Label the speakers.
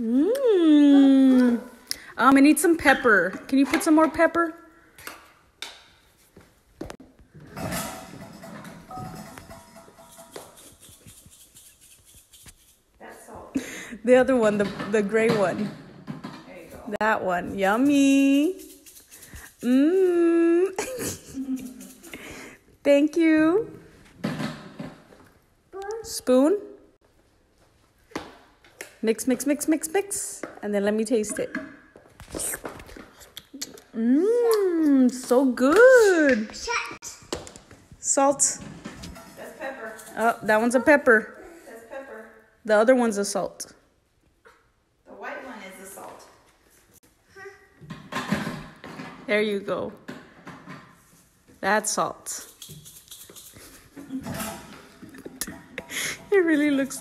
Speaker 1: Mmm. Um, I need some pepper. Can you put some more pepper? The other one, the the gray one.
Speaker 2: There you go.
Speaker 1: That one. Yummy. Mmm. Thank you. Spoon. Mix, mix, mix, mix, mix. And then let me taste it. Mmm, so good. Salt.
Speaker 2: That's pepper.
Speaker 1: Oh, that one's a pepper.
Speaker 2: That's pepper.
Speaker 1: The other one's a salt.
Speaker 2: The white one is the salt.
Speaker 1: There you go. That's salt. it really looks